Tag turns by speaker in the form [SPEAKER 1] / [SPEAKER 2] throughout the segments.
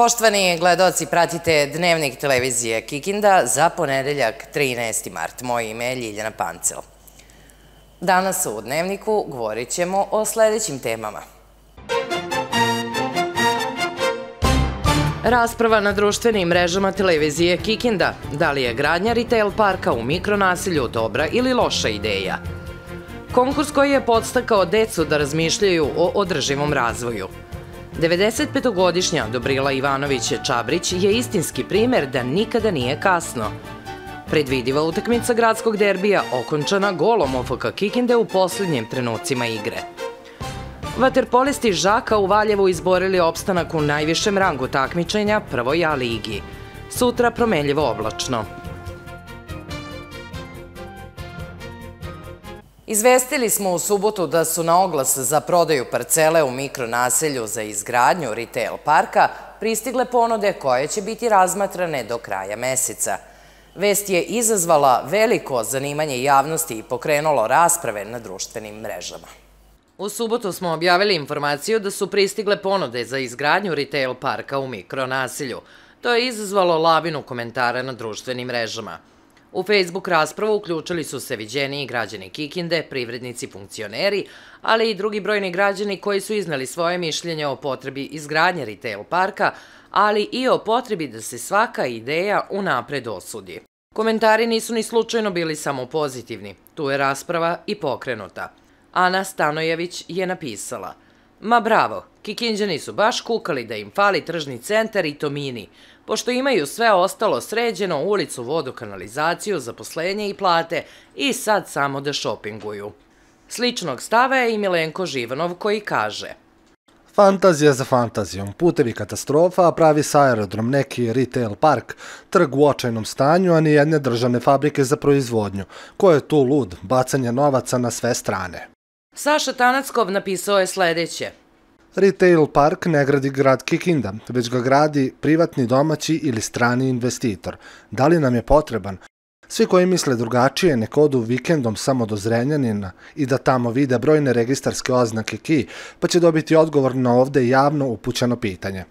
[SPEAKER 1] Poštovani gledoci, pratite Dnevnik televizije Kikinda za ponedeljak 13. mart. Moje ime je Ljiljana Pancel. Danas u Dnevniku govorit ćemo o sledećim temama. Rasprava na društvenim mrežama televizije Kikinda. Da li je gradnja retail parka u mikronasilju dobra ili loša ideja? Konkurs koji je podstakao decu da razmišljaju o održivom razvoju. 95-godišnja Dobrila Ivanović Čabrić je istinski primer da nikada nije kasno. Predvidiva utakmica gradskog derbija okončana golom OFK Kikinde u poslednjim trenucima igre. Vaterpolisti Žaka u Valjevu izborili opstanak u najvišem rangu takmičenja prvoj A ligi. Sutra promenljivo oblačno. Izvestili smo u subotu da su na oglas za prodaju parcele u mikronaselju za izgradnju retail parka pristigle ponude koje će biti razmatrane do kraja meseca. Vest je izazvala veliko zanimanje javnosti i pokrenulo rasprave na društvenim mrežama. U subotu smo objavili informaciju da su pristigle ponude za izgradnju retail parka u mikronasilju. To je izazvalo lavinu komentara na društvenim mrežama. U Facebook raspravu uključili su se viđeni građani Kikinde, privrednici, funkcioneri, ali i drugi brojni građani koji su iznali svoje mišljenje o potrebi izgradnje retail parka, ali i o potrebi da se svaka ideja unapred osudi. Komentari nisu ni slučajno bili samo pozitivni. Tu je rasprava i pokrenuta. Ana Stanojević je napisala Ma bravo, Kikinđani su baš kukali da im fali tržni centar i to mini, pošto imaju sve ostalo sređeno, ulicu, vodu, kanalizaciju, zaposlenje i plate i sad samo da šopinguju. Sličnog stava je i Milenko Živanov koji kaže
[SPEAKER 2] Fantazija za fantazijom, putevi katastrofa, pravi se aerodrom, neki retail park, trg u očajnom stanju, a ni jedne državne fabrike za proizvodnju. Ko je tu lud? Bacanje novaca na sve strane.
[SPEAKER 1] Saša Tanackov napisao je sledeće.
[SPEAKER 2] Retail park ne gradi grad Kikinda, već ga gradi privatni domaći ili strani investitor. Da li nam je potreban? Svi koji misle drugačije nek odu vikendom samo do Zrenjanina i da tamo vide brojne registarske oznake KI, pa će dobiti odgovor na ovde javno upućeno pitanje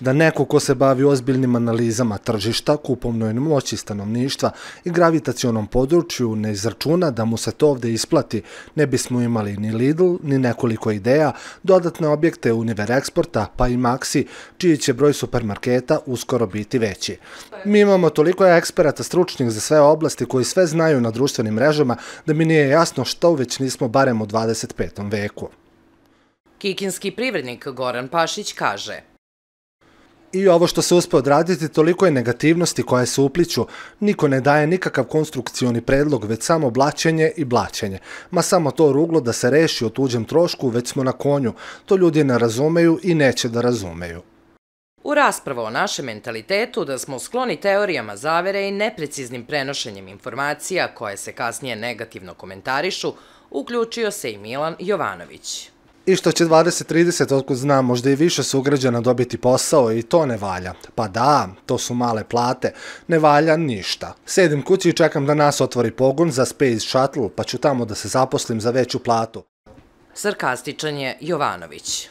[SPEAKER 2] da neko ko se bavi ozbiljnim analizama tržišta, kupovnoj moći stanovništva i gravitacionom području ne izračuna da mu se to ovde isplati, ne bismo imali ni Lidl, ni nekoliko ideja, dodatne objekte Univer Eksporta, pa i Maxi, čiji će broj supermarketa uskoro biti veći. Mi imamo toliko eksperata stručnih za sve oblasti koji sve znaju na društvenim mrežama da mi nije jasno što već nismo barem u 25. veku.
[SPEAKER 1] Kikinski privrednik Goran Pašić kaže –
[SPEAKER 2] I ovo što se uspe odraditi, toliko je negativnosti koje se upliću, niko ne daje nikakav konstrukcioni predlog, već samo blaćenje i blaćenje. Ma samo to ruglo da se reši o tuđem trošku, već smo na konju. To ljudi ne razumeju i neće da razumeju.
[SPEAKER 1] U raspravu o našem mentalitetu da smo skloni teorijama zavere i nepreciznim prenošenjem informacija koje se kasnije negativno komentarišu, uključio se i Milan Jovanović.
[SPEAKER 2] I što će 20-30, otkud znam, možda i više sugrađana dobiti posao i to ne valja. Pa da, to su male plate, ne valja ništa. Sedim kući i čekam da nas otvori pogon za Space Shuttle, pa ću tamo da se zaposlim za veću platu.
[SPEAKER 1] Sarkastičan je Jovanović.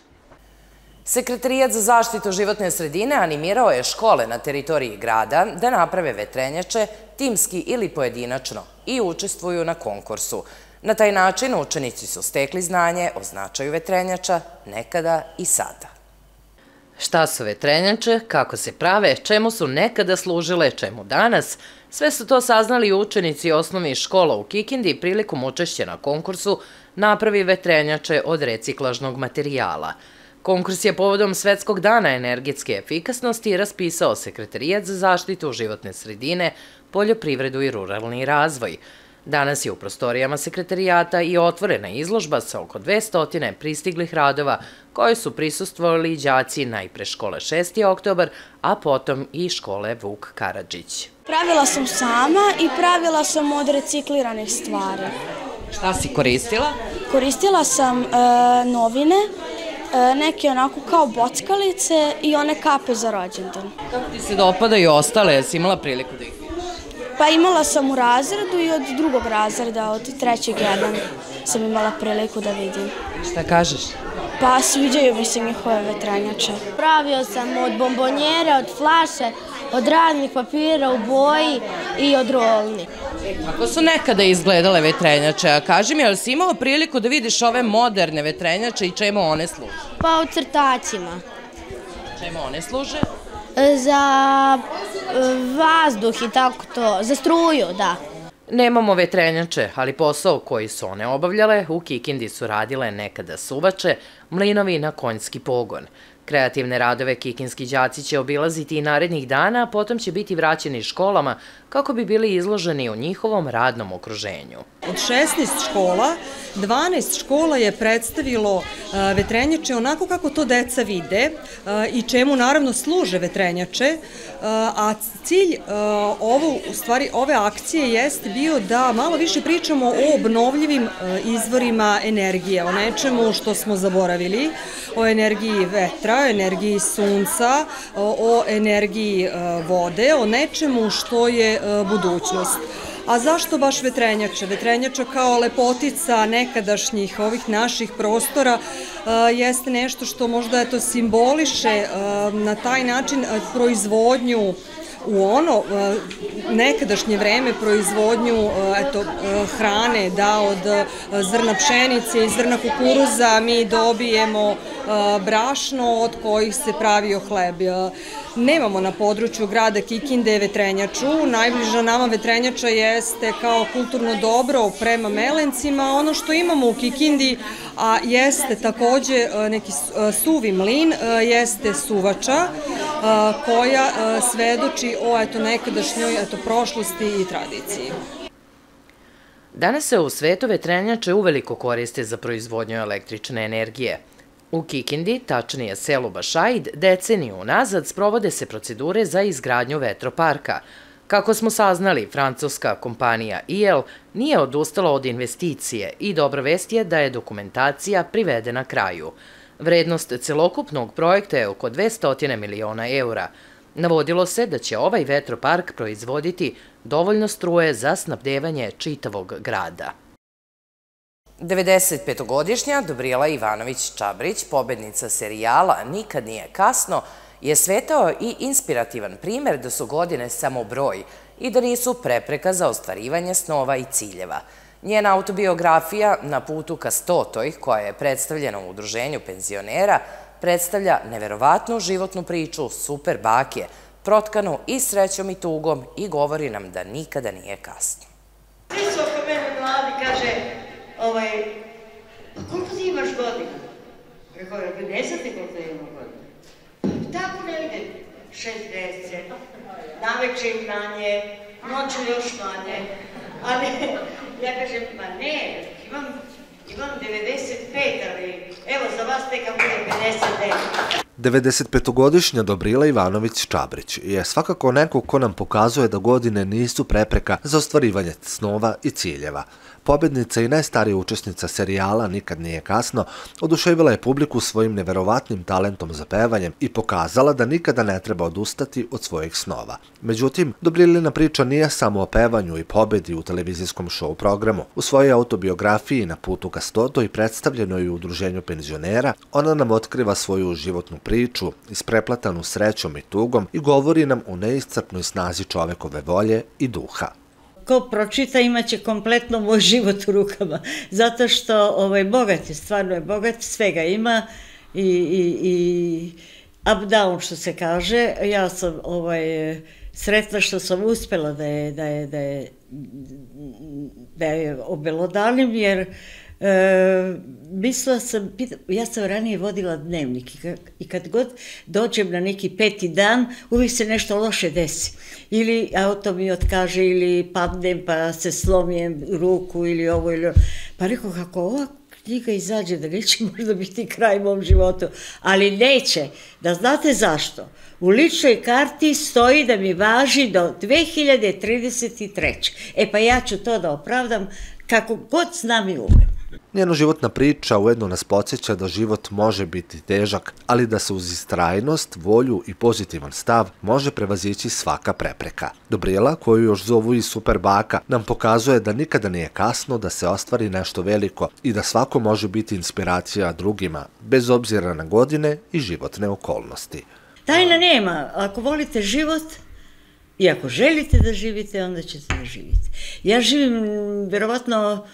[SPEAKER 1] Sekretarijat za zaštitu životne sredine animirao je škole na teritoriji grada da naprave vetrenjače timski ili pojedinačno i učestvuju na konkursu. Na taj način učenici su stekli znanje o značaju vetrenjača nekada i sada. Šta su vetrenjače, kako se prave, čemu su nekada služile, čemu danas, sve su to saznali učenici osnovnih škola u Kikindi prilikom učešća na konkursu Napravi vetrenjače od reciklažnog materijala. Konkurs je povodom Svetskog dana energetske efikasnosti raspisao Sekretarijat za zaštitu životne sredine, poljoprivredu i ruralni razvoj – Danas je u prostorijama sekretarijata i otvorena izložba sa oko 200 pristiglih radova koje su prisustvovali đaci najpre škole 6. oktobar, a potom i škole Vuk Karadžić.
[SPEAKER 3] Pravila sam sama i pravila sam od recikliranih stvari.
[SPEAKER 1] Šta si koristila?
[SPEAKER 3] Koristila sam e, novine, e, neke onako kao bockalice i one kape za rođendan.
[SPEAKER 1] Kako ti se dopadaju ostale? Jesi imala priliku da ih
[SPEAKER 3] Pa imala sam u razredu i od drugog razreda, od trećeg jedan sam imala priliku da vidim.
[SPEAKER 1] Šta kažeš?
[SPEAKER 3] Pa sviđaju mi se njihove vetrenjače.
[SPEAKER 4] Pravio sam od bombonjere, od flaše, od raznih papira u boji i od rolni.
[SPEAKER 1] Kako su nekada izgledale vetrenjače? A kaži mi, ali si imao priliku da vidiš ove moderne vetrenjače i čemu one služe?
[SPEAKER 4] Pa u crtačima.
[SPEAKER 1] Čemu one služe?
[SPEAKER 4] Za e, vazduh i tako to, za struju, da.
[SPEAKER 1] Nemamo vetrenjače, ali posao koji su one obavljale u Kikindi su radile nekada suvače, mlinovi na konjski pogon. Kreativne radove kikinski đaci će obilaziti i narednih dana, a potom će biti vraćeni školama kako bi bili izloženi u njihovom radnom okruženju.
[SPEAKER 5] Od 16 škola, 12 škola je predstavilo vetrenjače onako kako to deca vide i čemu naravno služe vetrenjače, a cilj ovo, u stvari, ove akcije jeste bio da malo više pričamo o obnovljivim izvorima energije, o nečemu što smo zaboravili, o energiji vetra, o energiji sunca, o energiji vode, o nečemu što je budućnost. A zašto baš vetrenjača? Vetrenjača kao lepotica nekadašnjih ovih naših prostora jeste nešto što možda eto simboliše na taj način proizvodnju u ono nekadašnje vreme proizvodnju eto, hrane, da od zrna pšenice i zrna kukuruza mi dobijemo brašno od kojih se pravio hleb. Nemamo na području grada Kikinde vetrenjaču, najbliža nama vetrenjača jeste kao kulturno dobro prema Melencima, ono što imamo u Kikindi, a jeste takođe neki suvi mlin, jeste suvača koja svedoči o eto, nekadašnjoj eto, prošlosti i tradiciji.
[SPEAKER 1] Danas se u svetu vetrenjače uveliko koriste za proizvodnju električne energije. U Kikindi, tačnije selu Bašaid, deceniju unazad sprovode se procedure za izgradnju vetroparka. Kako smo saznali, francuska kompanija IEL nije odustala od investicije i dobra vest je da je dokumentacija privedena kraju. Vrednost celokupnog projekta je oko 200 miliona eura. Navodilo se da će ovaj vetropark proizvoditi dovoljno struje za snabdevanje čitavog grada. 95-godišnja Dobrijela Ivanović-Čabrić, pobednica serijala Nikad nije kasno, je svetao i inspirativan primer da su godine samo broj i da nisu prepreka za ostvarivanje snova i ciljeva. Njena autobiografija Na putu ka stotoj, koja je predstavljena u udruženju penzionera, predstavlja neverovatnu životnu priču super bake, protkanu i srećom i tugom i govori nam da nikada nije kasno.
[SPEAKER 6] Svi su oko mene mladi, kaže, ovaj, pa koliko ti imaš godina? Rekao je, ne znam ti koliko imam godina. Tako negde, 60, naveče im manje, noću još manje. Ali, ja kažem, pa ne, imam, imam 95, ali evo za vas tek kad bude 59.
[SPEAKER 2] 95-godišnja Dobrila Ivanović-Čabrić je svakako neko ko nam pokazuje da godine nisu prepreka za ostvarivanje snova i ciljeva. Pobednica i najstarija učesnica serijala Nikad nije kasno oduševila je publiku svojim neverovatnim talentom za pevanjem i pokazala da nikada ne treba odustati od svojih snova. Međutim, Dobrilina priča nije samo o pevanju i pobedi u televizijskom show programu. U svojoj autobiografiji na putu ka stoto i predstavljenoj u udruženju penzionera, ona nam otkriva svoju životnu priču, ispreplatanu srećom i tugom i govori nam o neiscrpnoj snazi čovekove volje i duha
[SPEAKER 7] ko pročita imaće kompletno moj život u rukama. Zato što ovaj, bogat je, stvarno je bogat, svega ima i, i, i up down što se kaže. Ja sam ovaj, sretna što sam uspela da je, da je, da je, da je obelodanim, jer E, mislila sam, ja sam ranije vodila dnevnik i kad god dođem na neki peti dan, uvijek se nešto loše desi. Ili auto mi otkaže, ili padnem pa se slomijem ruku ili ovo ili ovo. Pa rekao, kako ova knjiga izađe, da neće možda biti kraj mom životu. Ali neće. Da znate zašto? U ličnoj karti stoji da mi važi do 2033. E pa ja ću to da opravdam kako god znam i umem.
[SPEAKER 2] Njena životna priča ujedno nas podsjeća da život može biti težak, ali da se uz istrajnost, volju i pozitivan stav može prevazići svaka prepreka. Dobrijela, koju još zovu i super baka, nam pokazuje da nikada nije kasno da se ostvari nešto veliko i da svako može biti inspiracija drugima, bez obzira na godine i životne okolnosti.
[SPEAKER 7] Tajna nema. Ako volite život i ako želite da živite, onda ćete da živite. Ja živim, verovatno,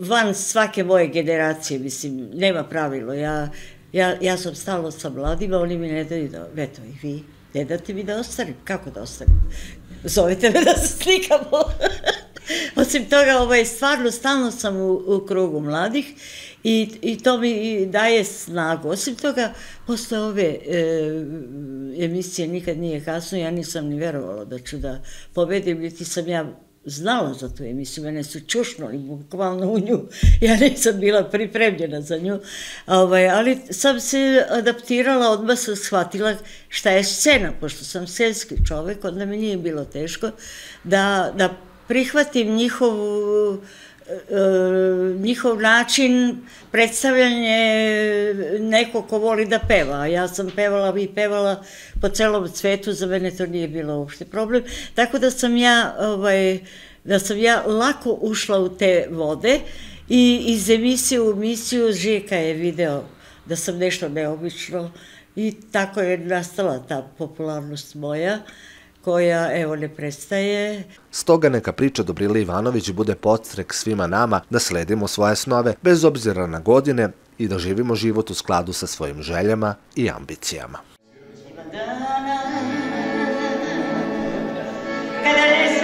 [SPEAKER 7] van svake moje generacije, mislim, nema pravilo. Ja, ja, ja sam stalo sa mladima, oni mi ne daju da, eto i vi, ne date mi da ostanem, kako da ostanem? Zovete me da se slikamo. Osim toga, ovaj, stvarno, stalno sam u, u krugu mladih i, i to mi daje snagu. Osim toga, posle ove e, emisije nikad nije kasno, ja nisam ni verovala da ću da pobedim, niti sam ja znala za tu emisiju, mene su čušnuli bukvalno u nju, ja nisam bila pripremljena za nju, ovaj, ali sam se adaptirala, odmah sam shvatila šta je scena, pošto sam scenski čovek, onda mi nije bilo teško da, da prihvatim njihovu njihov način predstavljanje neko ko voli da peva. Ja sam pevala i pevala po celom svetu, za mene to nije bilo uopšte problem. Tako da sam ja, ovaj, da sam ja lako ušla u te vode i iz emisije u emisiju Žika je video da sam nešto neobično i tako je nastala ta popularnost moja. Uh, koja, evo, ne prestaje.
[SPEAKER 2] Stoga neka priča Dobrile Ivanović bude podstrek svima nama da sledimo svoje snove, bez obzira na godine i da živimo život u skladu sa svojim željama i ambicijama. Kada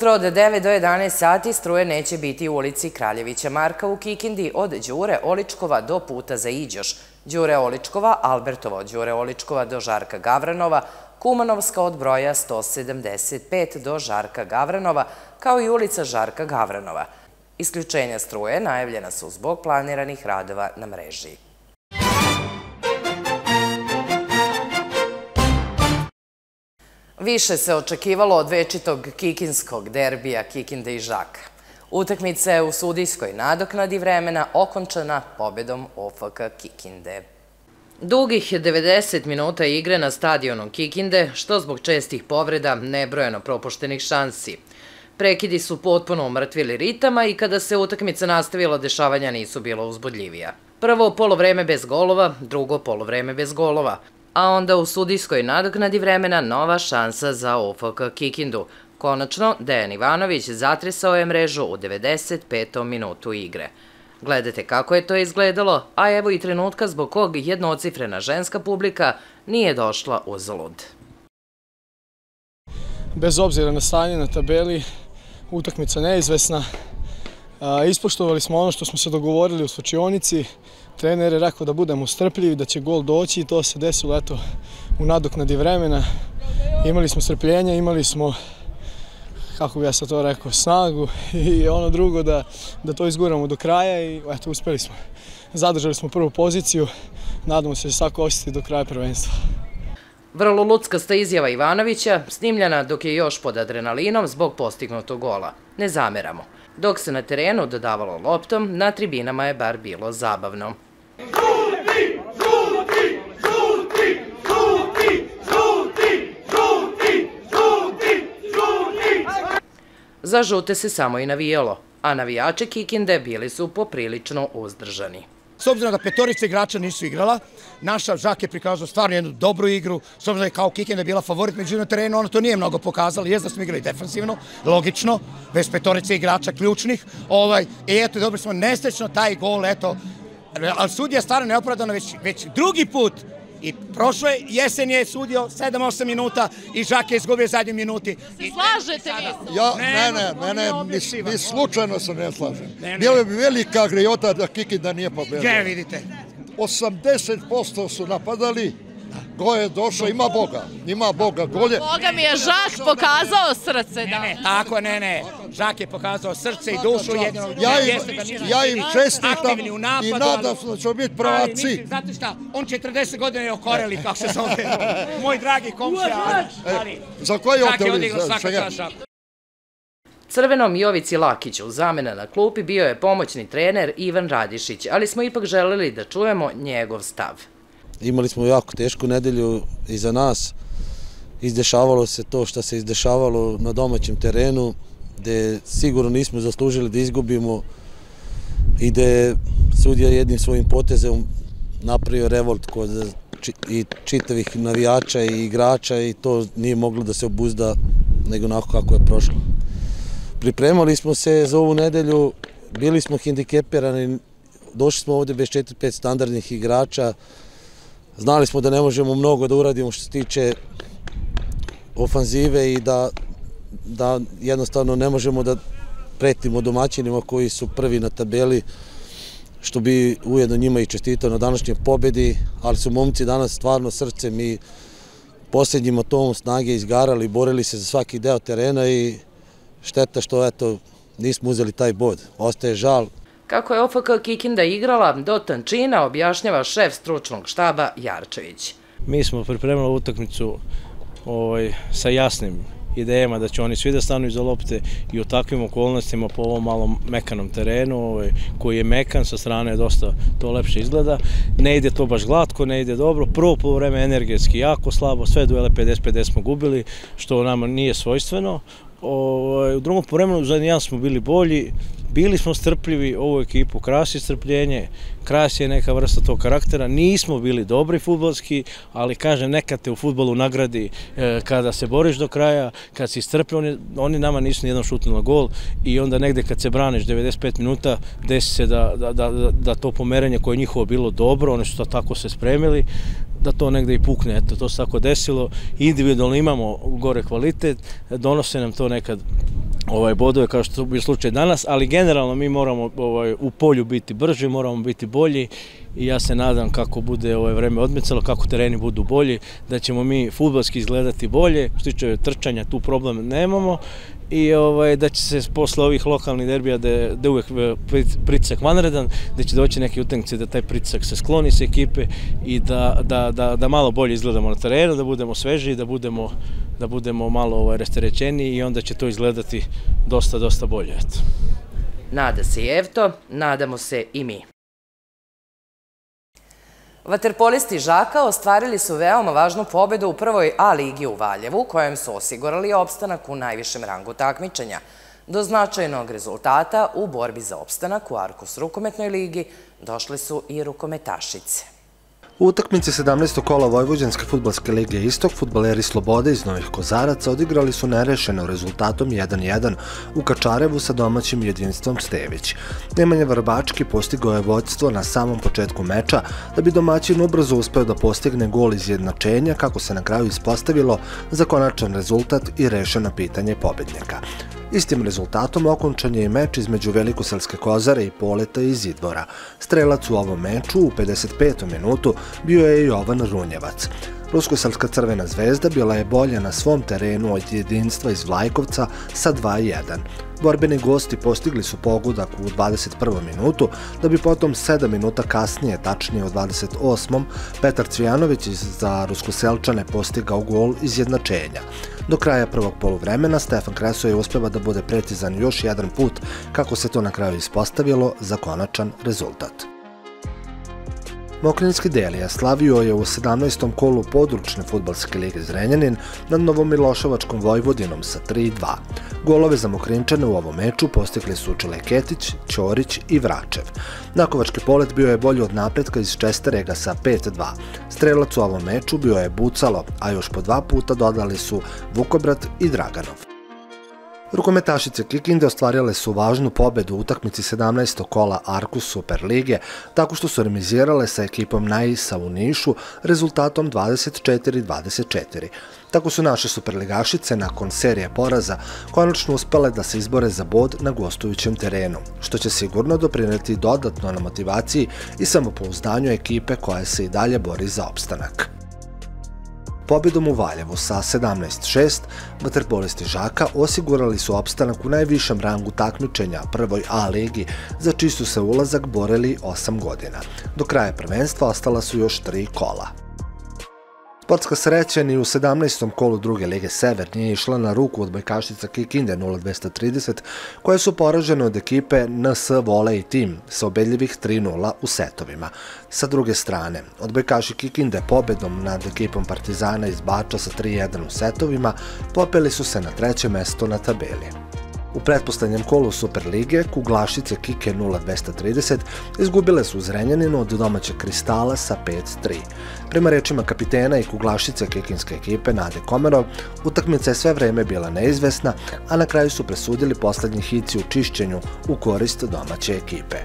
[SPEAKER 1] Sutra od 9 do 11 sati struje neće biti u ulici Kraljevića Marka u Kikindi od Đure Oličkova do puta za Iđoš, Đure Oličkova, Albertova Đure Oličkova do Žarka Gavranova, Kumanovska od broja 175 do Žarka Gavranova, kao i ulica Žarka Gavranova. Isključenja struje najavljena su zbog planiranih radova na mreži. Više se očekivalo od večitog kikinskog derbija Kikinde i Žaka. Utakmica je u sudijskoj nadoknadi vremena okončana pobedom OFK Kikinde. Dugih 90 minuta igre na stadionu Kikinde, što zbog čestih povreda nebrojeno propuštenih šansi. Prekidi su potpuno umrtvili ritama i kada se utakmica nastavila, dešavanja nisu bilo uzbudljivija. Prvo polovreme bez golova, drugo polovreme bez golova a onda u sudijskoj nadoknadi vremena nova šansa za OFK Kikindu. Konačno, Dejan Ivanović zatresao je mrežu u 95. minutu igre. Gledajte kako je to izgledalo, a evo i trenutka zbog kog jednocifrena ženska publika nije došla u zalud.
[SPEAKER 8] Bez obzira na stanje na tabeli, utakmica neizvesna. Ispoštovali smo ono što smo se dogovorili u slučionici, trener je rekao da budemo strpljivi, da će gol doći i to se desilo eto u nadoknadi vremena. Imali smo strpljenja, imali smo kako bi ja sad to rekao, snagu i ono drugo da, da to izguramo do kraja i eto, uspeli smo. Zadržali smo prvu poziciju, nadamo se da će tako osjetiti do kraja prvenstva.
[SPEAKER 1] Vrlo luckasta izjava Ivanovića, snimljena dok je još pod adrenalinom zbog postignutog gola. Ne zameramo. Dok se na terenu dodavalo loptom, na tribinama je bar bilo zabavno. Za žute se samo i navijalo, a navijače Kikinde bili su poprilično uzdržani.
[SPEAKER 9] S obzirom da petorica igrača nisu igrala, naša Žak je prikazao stvarno jednu dobru igru, s obzirom da je kao Kikinde bila favorit među na terenu, ona to nije mnogo pokazala, je da smo igrali defensivno, logično, bez petorice igrača ključnih, ovaj, i eto, dobro smo nesrećno taj gol, eto, ali sudija stvarno neopravdano, već, već drugi put I prošle jesen je sudio 7-8 minuta i Žak je izgubio zadnji minuti.
[SPEAKER 10] Se slažete vi?
[SPEAKER 11] Ja, ne, ne, mene, ni, ni slučajno se ne slažem. Bilo bi velika grijota da Kikinda nije pobedio.
[SPEAKER 9] Gdje vidite?
[SPEAKER 11] 80% su napadali, Ko je došao, ima Boga, ima Boga, golje.
[SPEAKER 10] Boga mi je Žak pokazao srce. Da.
[SPEAKER 9] Ne, tako, ne, ne. Žak je pokazao srce i dušu jedino.
[SPEAKER 11] Ja im, ja im čestitam i nadam se da ćemo biti prvaci.
[SPEAKER 9] Znate šta, on 40 godina je okoreli, kako se zove. Moj dragi komšija. Ali,
[SPEAKER 11] Za koji
[SPEAKER 9] Žak je odigrao svaka čaša.
[SPEAKER 1] Crvenom Jovici Lakiću zamena na klupi bio je pomoćni trener Ivan Radišić, ali smo ipak želeli da čujemo njegov stav.
[SPEAKER 12] Imali smo jako tešku nedelju iza nas. Izdešavalo se to što se izdešavalo na domaćem terenu, gde sigurno nismo zaslužili da izgubimo i gde sudija jednim svojim potezom napravio revolt kod i čitavih navijača i igrača i to nije moglo da se obuzda nego onako kako je prošlo. Pripremali smo se za ovu nedelju, bili smo hendikepirani, došli smo ovde bez 4-5 standardnih igrača, znali smo da ne možemo mnogo da uradimo što se tiče ofanzive i da, da jednostavno ne možemo da pretimo domaćinima koji su prvi na tabeli, što bi ujedno njima i čestitao na današnjoj pobedi, ali su momci danas stvarno srcem i posljednjim atomom snage izgarali, borili se za svaki deo terena i šteta što eto nismo uzeli taj bod. Ostaje žal,
[SPEAKER 1] Kako je OFK Kikinda igrala, do tančina objašnjava šef stručnog štaba Jarčević.
[SPEAKER 13] Mi smo pripremili utakmicu ovaj, sa jasnim idejama da će oni svi da stanu iza lopte i u takvim okolnostima po ovom malom mekanom terenu ovaj, koji je mekan, sa strane dosta to lepše izgleda. Ne ide to baš glatko, ne ide dobro. Prvo po vreme energetski jako slabo, sve duele 50-50 smo gubili, što nama nije svojstveno. Ovaj, u drugom poremenu za jedan smo bili bolji, bili smo strpljivi, ovu ekipu krasi strpljenje, krasi je neka vrsta tog karaktera, nismo bili dobri futbolski, ali kažem, nekad te u futbolu nagradi e, kada se boriš do kraja, kad si strpljiv, oni, nama nisu nijednom šutnuli gol i onda negde kad se braniš 95 minuta, desi se da, da, da, da to pomerenje koje je njihovo bilo dobro, oni su tako se spremili, da to negde i pukne, eto, to se tako desilo, individualno imamo gore kvalitet, donose nam to nekad ovaj bodove kao što je slučaj danas, ali generalno mi moramo ovaj u polju biti brži, moramo biti bolji i ja se nadam kako bude ovaj vreme odmicalo, kako tereni budu bolji, da ćemo mi fudbalski izgledati bolje, što tiče trčanja tu problem nemamo i ovaj, da će se posle ovih lokalnih derbija da, da uvek pritisak vanredan, da će doći neke utakmice da taj pritisak se skloni sa ekipe i da, da, da, da malo bolje izgledamo na terenu, da budemo sveži, da budemo, da budemo malo ovaj, resterećeni i onda će to izgledati dosta, dosta bolje. Eto.
[SPEAKER 1] Nada se Evto, nadamo se i mi. Vaterpolisti Žaka ostvarili su veoma važnu pobedu u prvoj A ligi u Valjevu, kojem su osigurali opstanak u najvišem rangu takmičenja. Do značajnog rezultata u borbi za opstanak u Arkus rukometnoj ligi došle su i rukometašice.
[SPEAKER 2] U utakmici 17. kola Vojvođanske futbalske lige Istok, futbaleri Slobode iz Novih Kozaraca odigrali su nerešeno rezultatom 1-1 u Kačarevu sa domaćim jedinstvom Stević. Nemanja Vrbački postigao je vođstvo na samom početku meča, da bi domaćin ubrzo uspeo da postigne gol iz jednačenja, kako se na kraju ispostavilo za konačan rezultat i rešeno pitanje pobednika. Istim rezultatom okončan je i meč između Velikoselske kozare i Poleta iz Idvora. Strelac u ovom meču u 55. minutu bio je Jovan Runjevac. Ruskoselska crvena zvezda bila je bolja na svom terenu od jedinstva iz Vlajkovca sa 2-1. Borbeni gosti postigli su pogodak u 21. minutu, da bi potom 7 minuta kasnije, tačnije u 28. Petar Cvijanović za Ruskoselčane postigao gol iz jednačenja. Do kraja prvog poluvremena Stefan Kresoje uspeva da bude precizan još jedan put, kako se to na kraju ispostavilo, za konačan rezultat. Mokrinski Delija slavio je u 17. kolu područne futbalske lige Zrenjanin nad Novomiloševačkom Vojvodinom sa 3-2. Golove za Mokrinčane u ovom meču postigli su Čeleketić, Ćorić i Vračev. Nakovački polet bio je bolji od napretka iz Česterega sa 5-2. Strelac u ovom meču bio je Bucalo, a još po dva puta dodali su Vukobrat i Draganov. Rukometašice Kikinde ostvarile su važnu pobedu u utakmici 17. kola Arkus Super Lige, tako što su remizirale sa ekipom Naisa u Nišu rezultatom 24-24. Tako su naše superligašice nakon serije poraza konačno uspele da se izbore za bod na gostujućem terenu, što će sigurno doprineti dodatno na motivaciji i samopouzdanju ekipe koja se i dalje bori za opstanak. Pobjedom u Valjevu sa 17-6, vaterpolisti Žaka osigurali su opstanak u najvišem rangu takmičenja prvoj A ligi, za čiji su se ulazak borili 8 godina. Do kraja prvenstva ostala su još tri kola. Sportska sreća ni u 17. kolu druge lige Sever nije išla na ruku od bojkašica Kikinde 0230, koje su poražene od ekipe NS Volley Team sa obedljivih 3-0 u setovima. Sa druge strane, odbojkaši Kikinde pobedom nad ekipom Partizana iz Bača sa 3-1 u setovima popeli su se na treće mesto na tabeli. U pretpostavljenom kolu Superlige, Kuglašice Kike 0230 izgubile su Zrenjaninu od domaćeg kristala sa 5-3. Prema rečima kapitena i Kuglašice Kikinske ekipe Nade Komerov, utakmica je sve vreme bila neizvesna, a na kraju su presudili poslednji hici u čišćenju u korist domaće ekipe.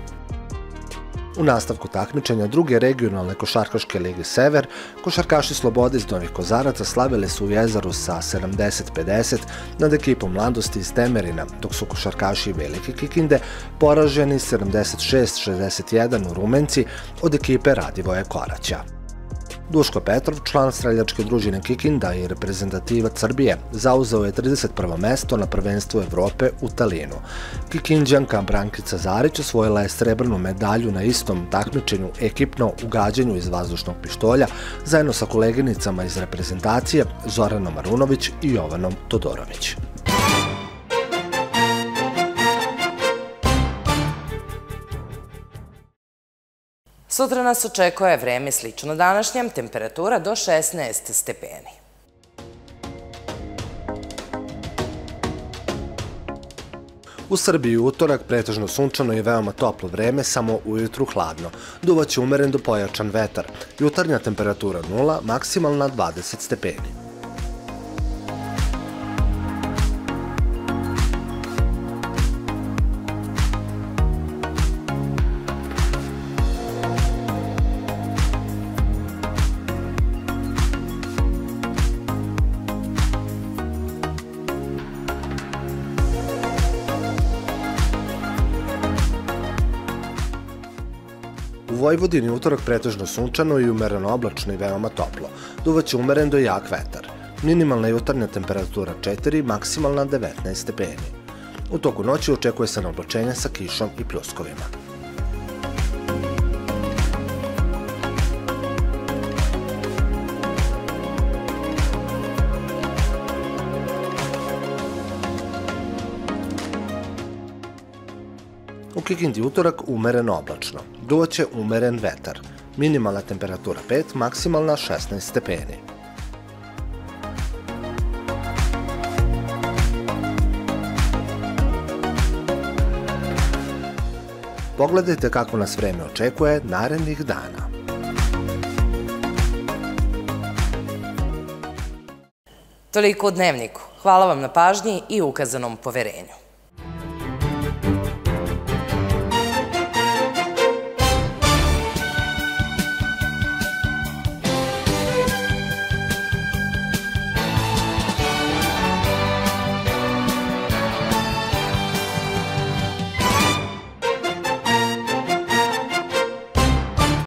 [SPEAKER 2] U nastavku takmičenja druge regionalne košarkaške lige Sever, košarkaši Slobode iz Novih Kozaraca slavili su u jezaru sa 70-50 nad ekipom mladosti iz Temerina, dok su košarkaši Velike Kikinde poraženi 76-61 u Rumenci od ekipe Radivoje Koraća. Duško Petrov, član streljačke družine Kikinda i reprezentativac Srbije, zauzeo je 31. mesto na prvenstvu Evrope u Talinu. Kikinđanka Brankica Zarić osvojila je srebrnu medalju na istom takmičenju ekipno u gađanju iz vazdušnog pištolja zajedno sa koleginicama iz reprezentacije Zoranom Marunović i Jovanom Todorović.
[SPEAKER 1] Sutra nas očekuje vreme slično današnjem, temperatura do 16 stepeni.
[SPEAKER 2] U Srbiji utorak pretežno sunčano i veoma toplo vreme, samo ujutru hladno. Duvaće umeren do pojačan vetar. Jutarnja temperatura 0, maksimalna 20 stepeni. Vojvodini utorak pretežno sunčano i umereno oblačno i veoma toplo. Duvaće umeren do jak vetar. Minimalna jutarnja temperatura 4, maksimalna 19 stepeni. U toku noći očekuje se na oblačenje sa kišom i pljuskovima. Kikindi utorak umereno oblačno. Duvaće umeren vetar. Minimalna temperatura 5, maksimalna 16 stepeni. Pogledajte kako nas vreme očekuje narednih dana.
[SPEAKER 1] Toliko u dnevniku. Hvala vam na pažnji i ukazanom poverenju.